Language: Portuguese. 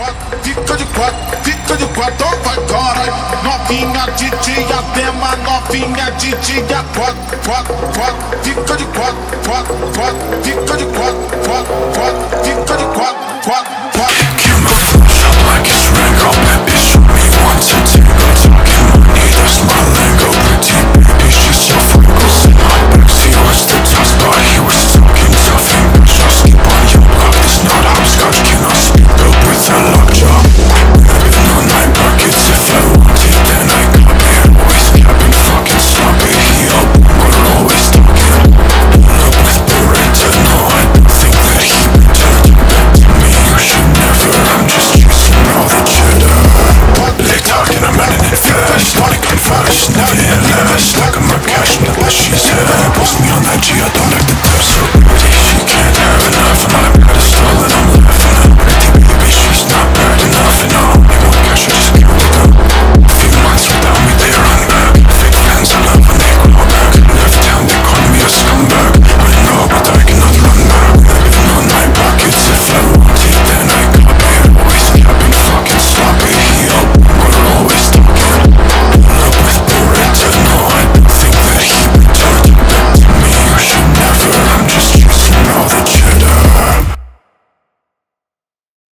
quatro, fica de quatro, fica de quatro, vai caralho. Novinha de diadema, novinha de dia quatro, quatro, quatro, fica de quatro, quatro, quatro, fica de quatro, quatro, quatro, fica de quatro. Dia